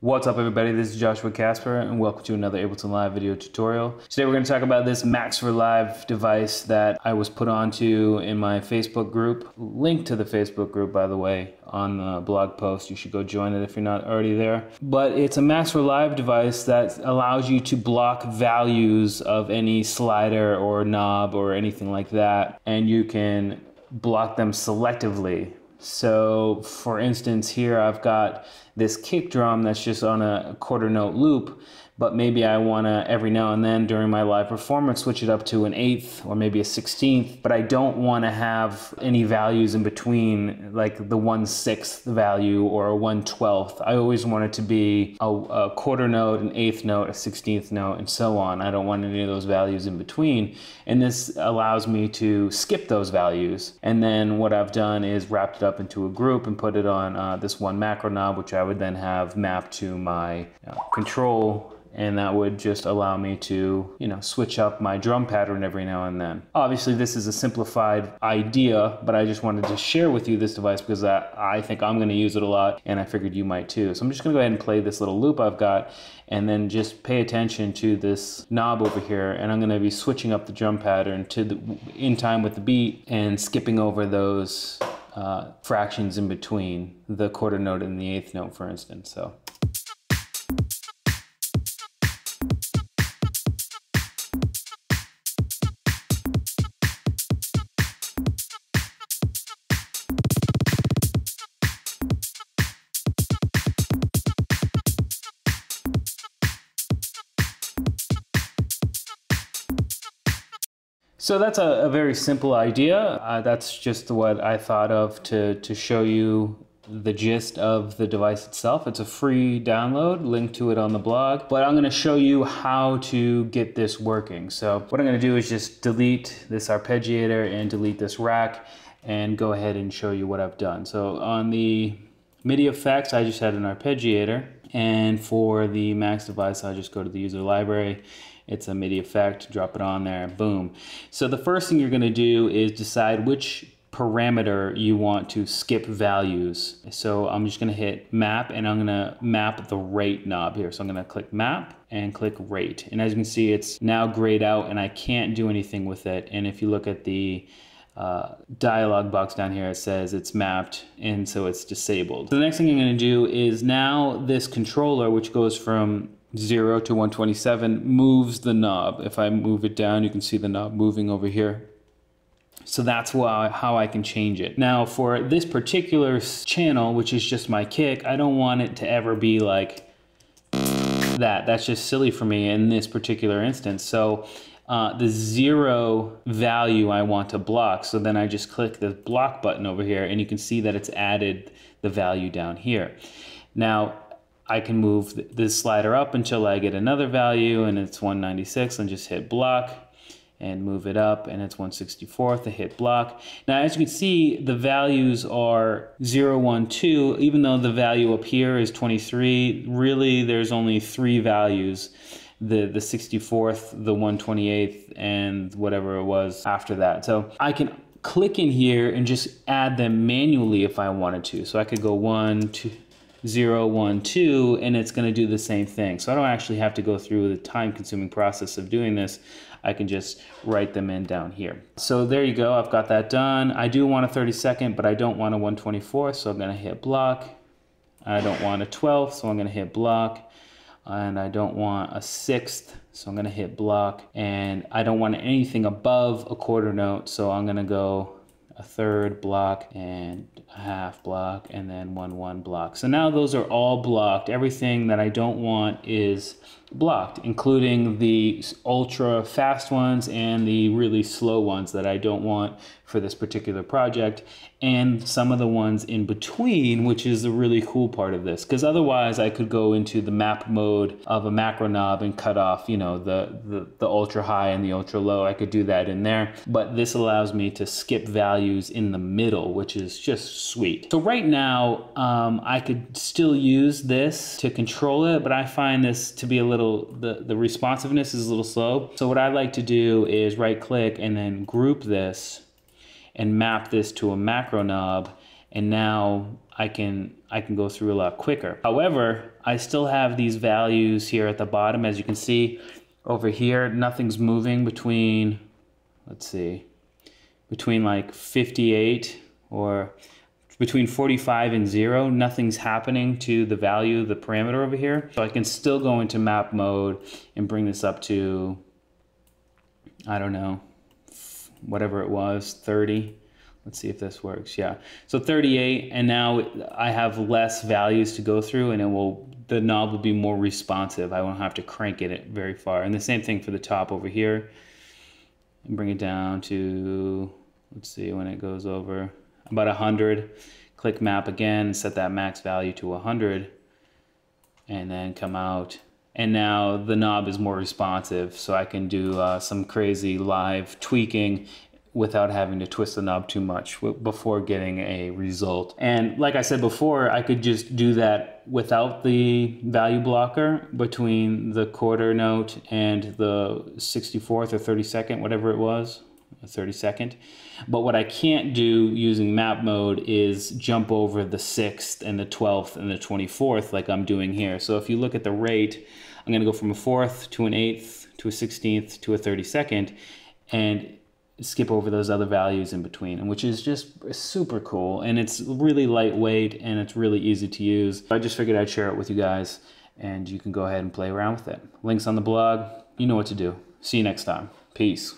What's up everybody, this is Joshua Casper and welcome to another Ableton Live video tutorial. Today we're going to talk about this Max for Live device that I was put onto in my Facebook group. Link to the Facebook group by the way on the blog post. You should go join it if you're not already there. But it's a Max for Live device that allows you to block values of any slider or knob or anything like that and you can block them selectively so for instance, here I've got this kick drum that's just on a quarter note loop but maybe I want to every now and then during my live performance switch it up to an eighth or maybe a sixteenth, but I don't want to have any values in between, like the one sixth value or a one twelfth. I always want it to be a, a quarter note, an eighth note, a sixteenth note, and so on. I don't want any of those values in between, and this allows me to skip those values. And then what I've done is wrapped it up into a group and put it on uh, this one macro knob, which I would then have mapped to my uh, control and that would just allow me to, you know, switch up my drum pattern every now and then. Obviously, this is a simplified idea, but I just wanted to share with you this device because I, I think I'm going to use it a lot, and I figured you might too. So I'm just going to go ahead and play this little loop I've got, and then just pay attention to this knob over here, and I'm going to be switching up the drum pattern to the, in time with the beat and skipping over those uh, fractions in between the quarter note and the eighth note, for instance. So. So that's a, a very simple idea. Uh, that's just what I thought of to, to show you the gist of the device itself. It's a free download, link to it on the blog, but I'm gonna show you how to get this working. So what I'm gonna do is just delete this arpeggiator and delete this rack and go ahead and show you what I've done. So on the MIDI effects, I just had an arpeggiator and for the Max device, I'll just go to the user library it's a MIDI effect, drop it on there, boom. So the first thing you're gonna do is decide which parameter you want to skip values. So I'm just gonna hit map and I'm gonna map the rate knob here. So I'm gonna click map and click rate. And as you can see, it's now grayed out and I can't do anything with it. And if you look at the uh, dialog box down here, it says it's mapped and so it's disabled. So the next thing I'm gonna do is now this controller, which goes from 0 to 127 moves the knob. If I move it down, you can see the knob moving over here. So that's why, how I can change it. Now for this particular channel, which is just my kick, I don't want it to ever be like that. That's just silly for me in this particular instance. So uh, the zero value I want to block. So then I just click the block button over here and you can see that it's added the value down here. Now, I can move this slider up until I get another value and it's 196 and just hit block and move it up and it's 164th to hit block. Now as you can see the values are 0, 1, 2 even though the value up here is 23 really there's only three values the the 64th the 128th and whatever it was after that. So I can click in here and just add them manually if I wanted to. So I could go one, two, 0, 1, 2, and it's going to do the same thing. So I don't actually have to go through the time consuming process of doing this. I can just write them in down here. So there you go, I've got that done. I do want a 30 second, but I don't want a 124, so I'm gonna hit block. I don't want a 12th, so I'm gonna hit block. And I don't want a sixth, so I'm gonna hit block. And I don't want anything above a quarter note, so I'm gonna go a third block and a half block and then one one block. So now those are all blocked. Everything that I don't want is blocked, including the ultra fast ones and the really slow ones that I don't want for this particular project and some of the ones in between, which is the really cool part of this. Because otherwise I could go into the map mode of a macro knob and cut off, you know, the, the, the ultra high and the ultra low. I could do that in there. But this allows me to skip values in the middle, which is just sweet. So right now, um, I could still use this to control it, but I find this to be a little, the, the responsiveness is a little slow. So what I like to do is right click and then group this and map this to a macro knob and now I can I can go through a lot quicker. However, I still have these values here at the bottom. As you can see over here, nothing's moving between, let's see, between like 58 or between 45 and 0, nothing's happening to the value of the parameter over here. So I can still go into map mode and bring this up to, I don't know, whatever it was, 30. Let's see if this works. Yeah. So 38, and now I have less values to go through, and it will the knob will be more responsive. I won't have to crank it very far. And the same thing for the top over here. And bring it down to, let's see, when it goes over about 100. Click map again, set that max value to 100, and then come out. And now the knob is more responsive, so I can do uh, some crazy live tweaking without having to twist the knob too much before getting a result. And like I said before, I could just do that without the value blocker between the quarter note and the 64th or 32nd, whatever it was, 32nd. But what I can't do using map mode is jump over the 6th and the 12th and the 24th like I'm doing here. So if you look at the rate, I'm gonna go from a 4th to an 8th to a 16th to a 32nd. And skip over those other values in between, which is just super cool. And it's really lightweight and it's really easy to use. I just figured I'd share it with you guys and you can go ahead and play around with it. Links on the blog. You know what to do. See you next time. Peace.